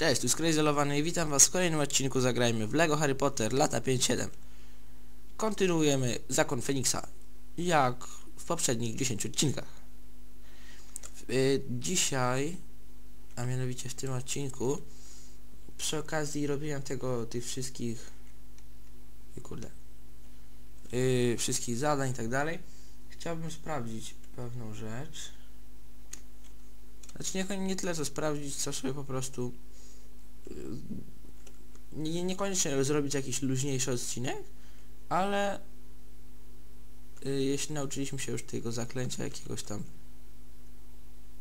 Cześć, tu jest i witam was w kolejnym odcinku Zagrajmy w LEGO Harry Potter lata 5-7 Kontynuujemy Zakon Feniksa, jak w poprzednich 10 odcinkach. Y, Dzisiaj, a mianowicie w tym odcinku Przy okazji robienia tego, tych wszystkich kurde y, Wszystkich zadań i tak dalej Chciałbym sprawdzić pewną rzecz. Znaczy nie, nie tyle co sprawdzić, co sobie po prostu nie, niekoniecznie zrobić jakiś luźniejszy odcinek, ale y, jeśli nauczyliśmy się już tego zaklęcia jakiegoś tam,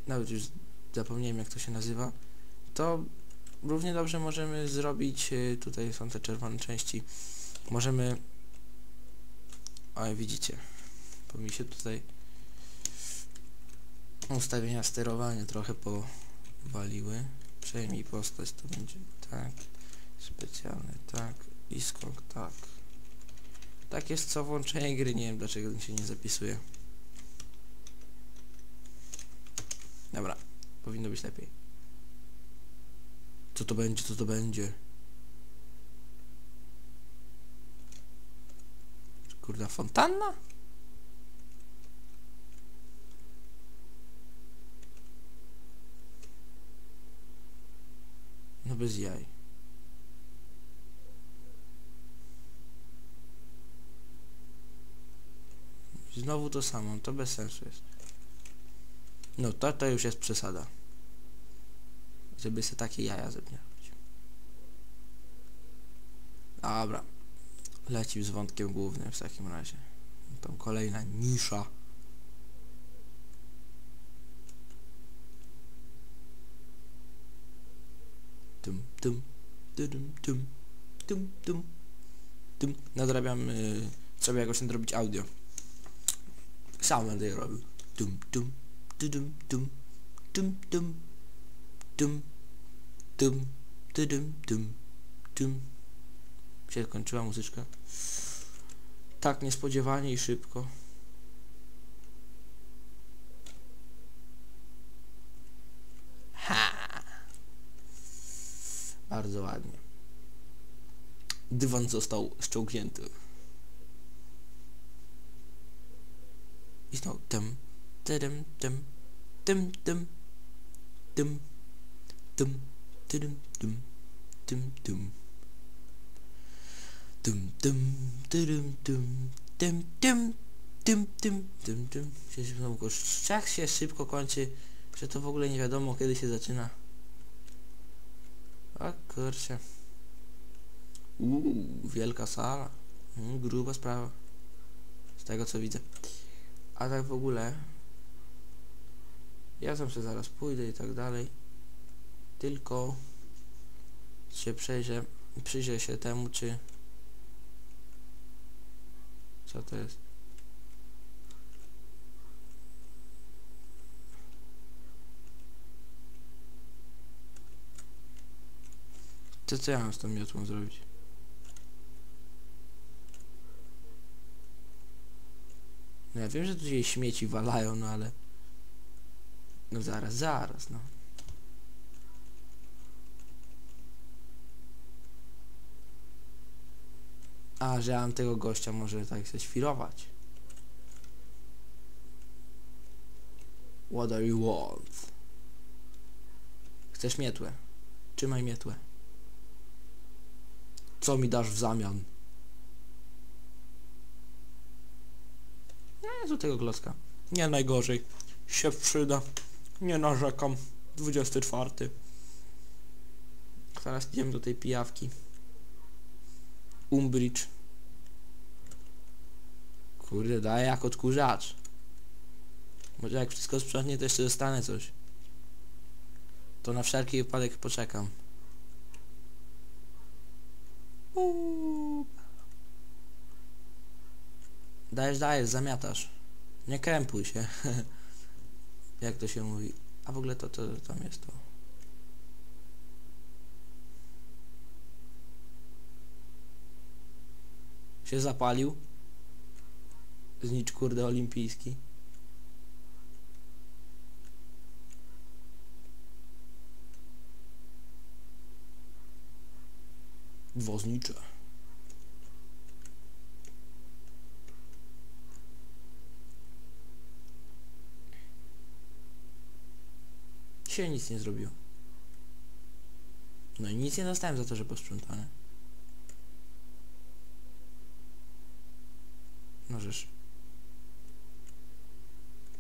nawet już zapomniałem jak to się nazywa, to równie dobrze możemy zrobić, y, tutaj są te czerwone części, możemy, o widzicie, bo mi się tutaj ustawienia sterowania trochę powaliły. Przejmij postać, to będzie tak. Specjalny, tak. I skok, tak. Tak jest co włączenie gry, nie wiem dlaczego się nie zapisuje. Dobra, powinno być lepiej. Co to będzie, co to będzie? Kurda, fontanna? Bez jaj. Znowu to samo, to bez sensu jest. No to, to już jest przesada. Żeby sobie takie jaja ze mnie robić. Dobra. Leci z wątkiem głównym w takim razie. Tam kolejna nisza. Tum, tum, tum, tum, tum, tum. Nadrabiam, y, trzeba jakoś nadrobić audio. Sam będę je robił. Tum, tum, tudum, tum, tum, tum, tum, tum, tudum, tum, tum. Się kończyła muzyczka. Tak niespodziewanie i szybko. Ha! Bardzo ładnie. Dywan został ściągnięty. I znowu tym, tym, tym, tym, tym, tym, tym, tym, tym, tym, tym. Tum tum tum tum tum tum tum tum tum tum się znowu tak się szybko kończy, że to w ogóle nie wiadomo kiedy się zaczyna. O kurczę. Uuu, wielka sala. Mm, gruba sprawa. Z tego co widzę. A tak w ogóle ja tam sobie zaraz pójdę i tak dalej. Tylko się przejrzę, przyjrzę się temu, czy co to jest. To co ja mam z tą miotłą zrobić? No ja wiem, że tu się śmieci walają, no ale... No zaraz, zaraz, no. A, że ja mam tego gościa może tak się świrować. What do you want? Chcesz mietłę? Trzymaj mietłę. Co mi dasz w zamian? Nie, tego klocka. Nie najgorzej. Się przyda. Nie narzekam. 24. Teraz idziemy do tej pijawki. Umbridge. Kurde, daję jak odkurzacz. Może jak wszystko sprzątnie, to jeszcze dostanę coś. To na wszelki wypadek poczekam. Uuu. Dajesz, dajesz, zamiatasz. Nie krępuj się. Jak to się mówi? A w ogóle to, to tam jest to. Się zapalił. Znicz kurde olimpijski. Woznicze. Dzisiaj nic nie zrobiło. No i nic nie dostałem za to, że posprzątane. Możesz.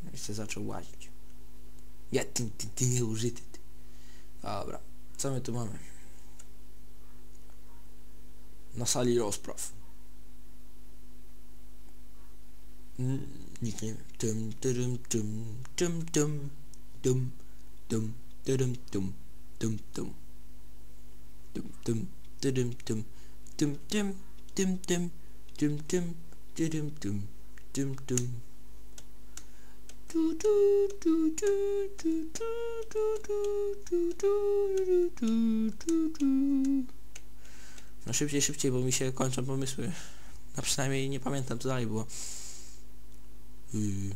No i się zaczął łazić. Ja, ty, ty, ty nieużyty. Ty. Dobra, co my tu mamy? Na sali rozpraw. Mm, Nikt nie wie. Tum, tudum, tum, tum, tum, tum, tum, tudum, tum, tum, tum. Tum, tum, tudum, tum, tum, tum, tum, tum, tum, tum, tudum, tum, tum, tum. No szybciej, szybciej, bo mi się kończą pomysły. A przynajmniej nie pamiętam co dalej było. Yy.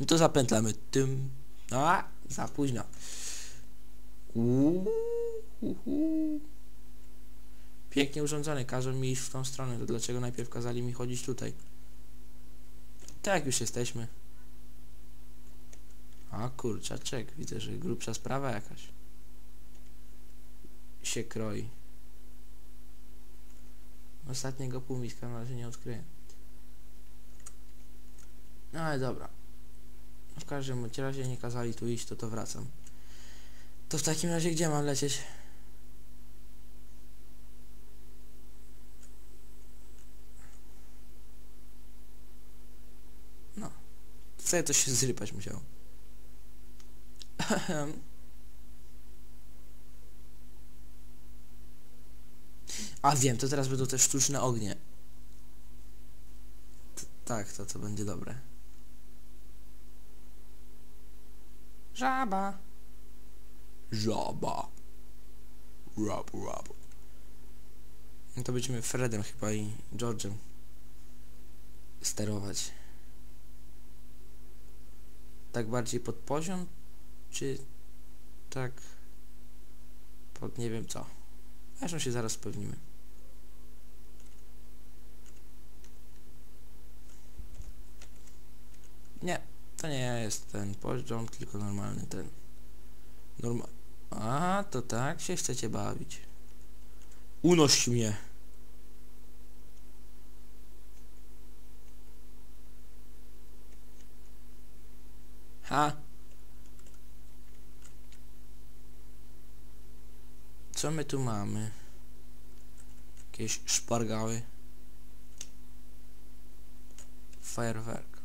No to zapętlamy tym. A, za późno. Pięknie urządzony, każą mi iść w tą stronę, to dlaczego najpierw kazali mi chodzić tutaj? Tak, już jesteśmy. A kurczaczek, widzę, że grubsza sprawa jakaś się kroi. Ostatniego półmiska na razie nie odkryję. No ale dobra. W każdym razie nie kazali tu iść, to to wracam. To w takim razie gdzie mam lecieć? No. Tutaj to się zrypać musiało. A wiem, to teraz będą te sztuczne ognie. T tak, to to będzie dobre. Żaba. Żaba. Rab, rab. No to będziemy Fredem chyba i George'em sterować. Tak bardziej pod poziom, czy tak pod nie wiem co. Zresztą się zaraz pewnimy. Nie, to nie jest ten poziom, tylko normalny ten. Norma A, to tak się chcecie bawić. Unoś mnie. Ha. Co my tu mamy? Jakieś szpargały. Fajerwerk.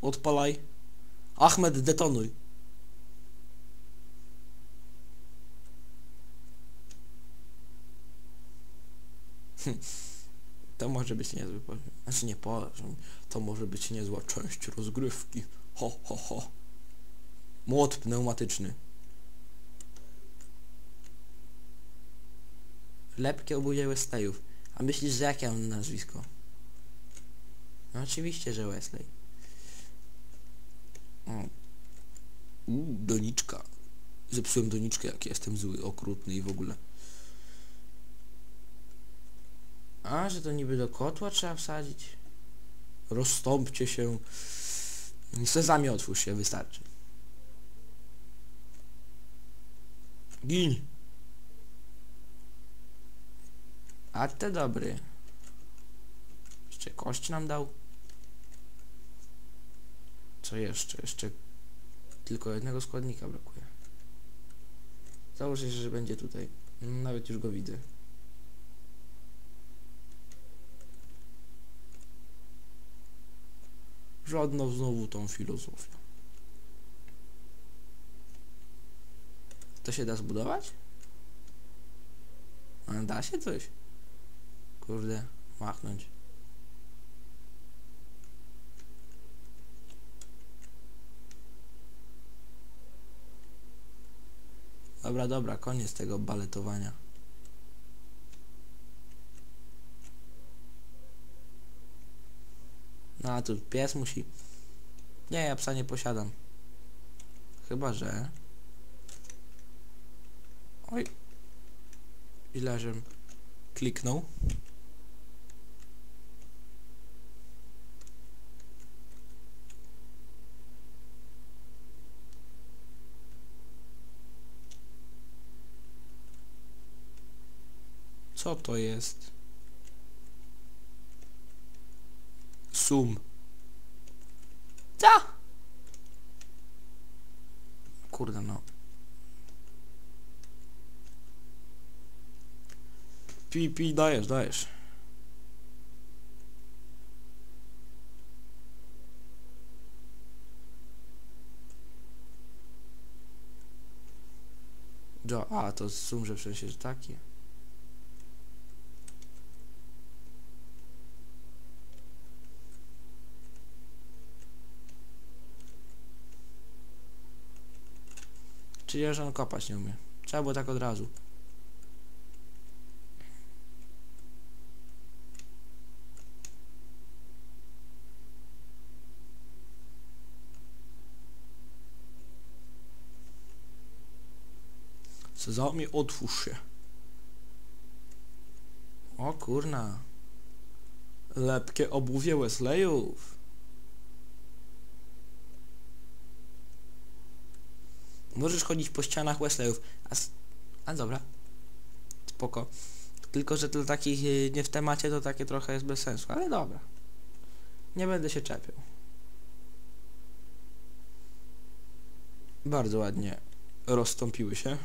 Odpalaj. Ahmed, detonuj. To może być niezły poziom. Znaczy nie poziom. To może być niezła część rozgrywki. Ho, ho, ho. Młot pneumatyczny. Lepkie obudzie Wesleyów. A myślisz, że jakie mam nazwisko? No oczywiście, że Wesley. O. Uuu, doniczka. Zepsułem doniczkę, jak jestem zły, okrutny i w ogóle. A, że to niby do kotła trzeba wsadzić? Rozstąpcie się. Sezamie otwórz się, wystarczy. Gin. A te dobry. Jeszcze kość nam dał. Co jeszcze? Jeszcze tylko jednego składnika brakuje. Założę się, że będzie tutaj. Nawet już go widzę. Żadną znowu tą filozofią. To się da zbudować? Da się coś? Kurde, machnąć. Dobra, dobra, koniec tego baletowania. No a tu pies musi... Nie, ja psa nie posiadam. Chyba, że... Oj. Ile żem kliknął. Co to jest? Sum. Co? Kurde no. Pi, pi, dajesz, dajesz. Jo, a to sum, że w sensie że taki. Czyli że on kopać nie umie. Trzeba było tak od razu. Sezamie, otwórz się. O kurna. Lepkie obuwie Wesleyów. Możesz chodzić po ścianach Wesleyów. A, a dobra. Spoko. Tylko, że to takich y, nie w temacie to takie trochę jest bez sensu, ale dobra. Nie będę się czepiał. Bardzo ładnie rozstąpiły się.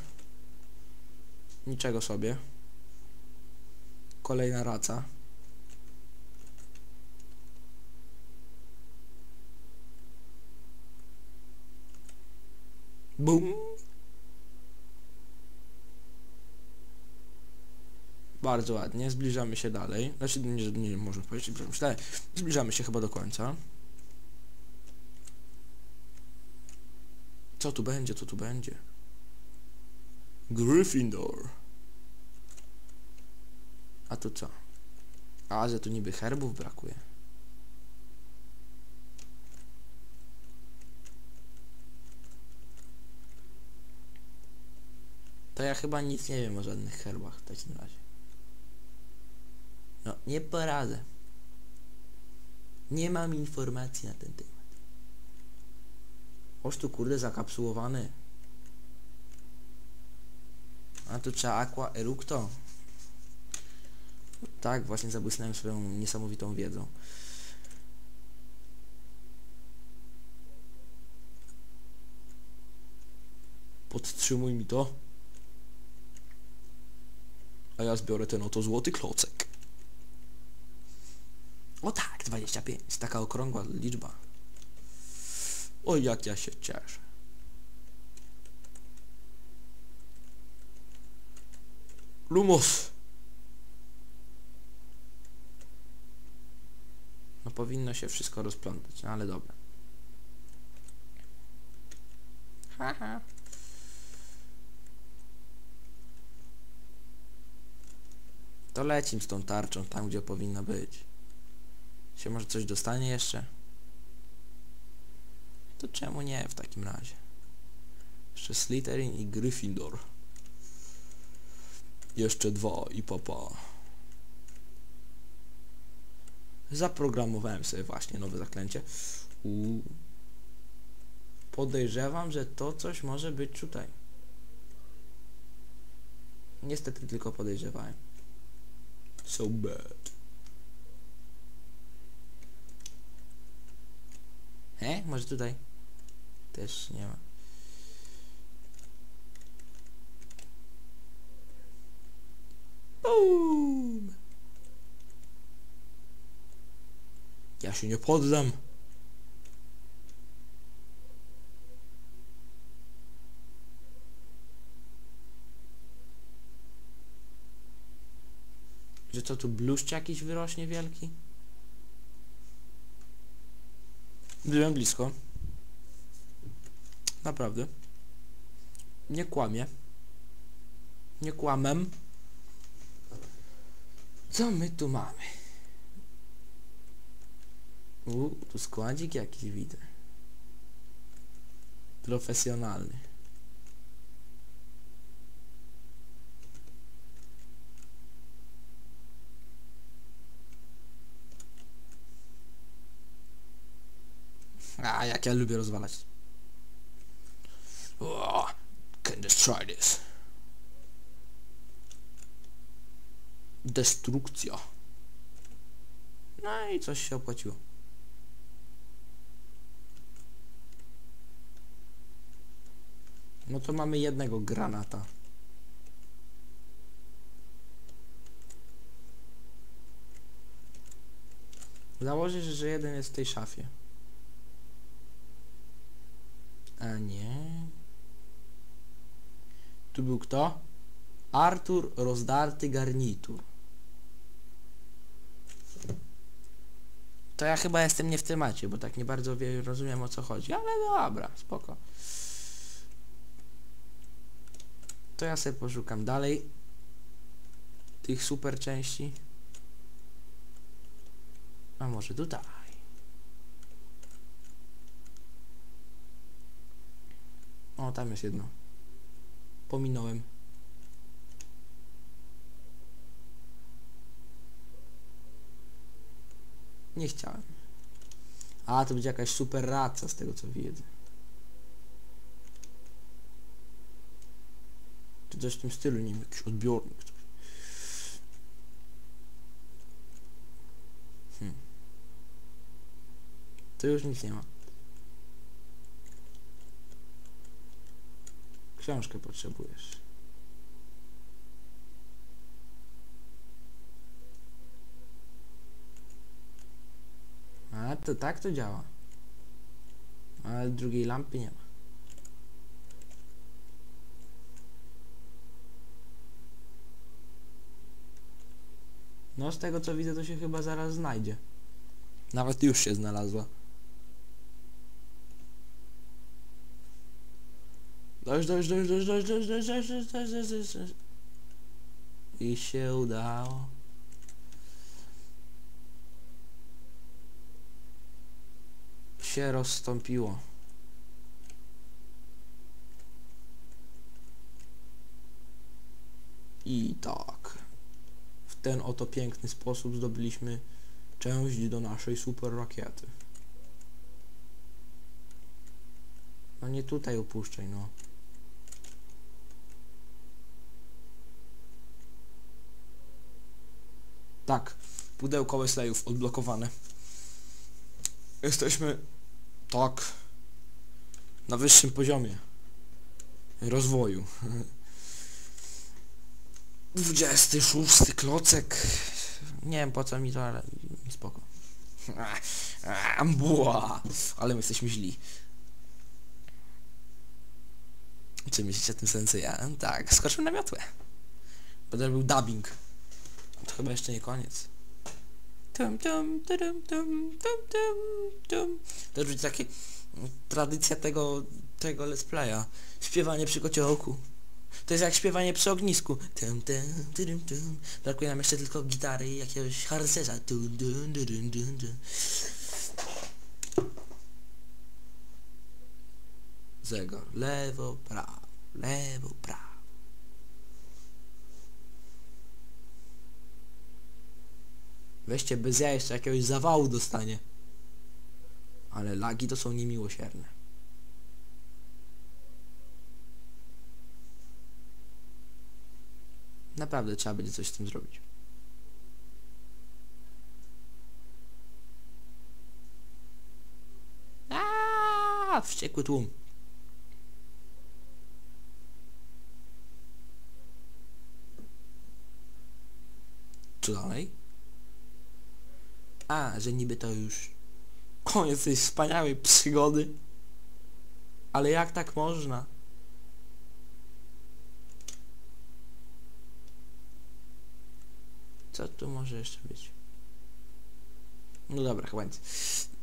Niczego sobie. Kolejna raca. Bum. Bardzo ładnie, zbliżamy się dalej. Znaczy, nie, nie można powiedzieć, zbliżamy się dalej. Zbliżamy się chyba do końca. Co tu będzie, co tu będzie? Gryffindor. A tu co? A, że tu niby herbów brakuje. To ja chyba nic nie wiem o żadnych herbach w takim razie. No, nie poradzę. Nie mam informacji na ten temat. Oż tu kurde zakapsułowany. A tu trzeba aqua eructo. Tak, właśnie zabłysnąłem swoją niesamowitą wiedzą. Podtrzymuj mi to. A ja zbiorę ten oto złoty klocek. O tak, 25. Taka okrągła liczba. O jak ja się cieszę. Lumos. No powinno się wszystko rozplątać, no ale dobra. Haha. To lecim z tą tarczą tam, gdzie powinna być. Się może coś dostanie jeszcze? To czemu nie w takim razie? Jeszcze Slytherin i Gryffindor. Jeszcze dwa i papa. Zaprogramowałem sobie właśnie nowe zaklęcie. Podejrzewam, że to coś może być tutaj. Niestety tylko podejrzewałem. So bad. He? Może tutaj? Też nie ma. Boom! Ja się nie poddam. Co tu bluszcz jakiś wyrośnie wielki? Byłem blisko. Naprawdę. Nie kłamię. Nie kłamem. Co my tu mamy? U, tu składzik jakiś widzę. Profesjonalny. A jak ja lubię rozwalać. Oh, can destroy this. Destrukcja. No i coś się opłaciło. No to mamy jednego granata. Założę, że jeden jest w tej szafie. A nie. Tu był kto? Artur rozdarty garnitur. To ja chyba jestem nie w temacie, bo tak nie bardzo wie, rozumiem o co chodzi, ale dobra, spoko. To ja sobie poszukam dalej tych super części. A może tutaj? O, tam jest jedno. Pominąłem. Nie chciałem. A, to będzie jakaś super raca z tego co widzę. Czy coś w tym stylu, nie wiem, jakiś odbiornik. Coś. Hmm. To już nic nie ma. Książkę potrzebujesz. A to tak to działa. Ale drugiej lampy nie ma. No z tego co widzę to się chyba zaraz znajdzie. Nawet już się znalazła. Dość, dość, dość, dość, dość, dość, dość, dość, dość, dość, dość, dość, dość. I się udało. Się rozstąpiło. I tak. W ten oto piękny sposób zdobyliśmy część do naszej super rakiety. No nie tutaj opuszczaj, no. Tak, pudełko Wesleyów odblokowane. Jesteśmy, tak, na wyższym poziomie rozwoju. 26 klocek. Nie wiem po co mi to, ale spoko. Ambuła! Ale my jesteśmy źli. Czy myślicie w tym sensie ja? Tak, skoczył na miotłę. Będę robił dubbing. To chyba jeszcze nie koniec. Tum, tum, tudum, tum, tum, tum, tum. To już będzie takie mm, tradycja tego, tego let's playa. Śpiewanie przy kociołku. To jest jak śpiewanie przy ognisku. Tum, tum, tudum, tum. Brakuje nam jeszcze tylko gitary i jakiegoś harcerza. Tum, dum, dum, dum, dum. Zegor. Lewo, prawo. Lewo, prawo. Weźcie bez ja jeszcze jakiegoś zawału dostanie. Ale lagi to są niemiłosierne. Naprawdę trzeba będzie coś z tym zrobić. Aaaa, wściekły tłum. Co dalej? A, że niby to już koniec tej wspaniałej przygody. Ale jak tak można? Co tu może jeszcze być? No dobra, chyba nic.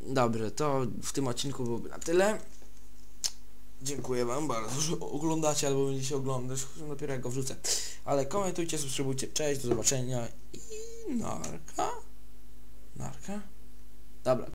Dobrze, to w tym odcinku byłoby na tyle. Dziękuję wam bardzo, że oglądacie albo będziecie oglądać, dopiero jak go wrzucę. Ale komentujcie, subskrybujcie, cześć, do zobaczenia i narka. Narka? Dobra.